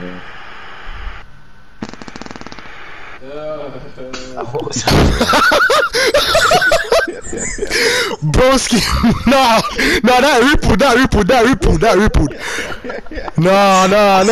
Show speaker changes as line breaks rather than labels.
Yeah.
What was that?
Broski, nah, nah, that ripple, that ripple, that ripple, that ripple. Nah, nah, nah.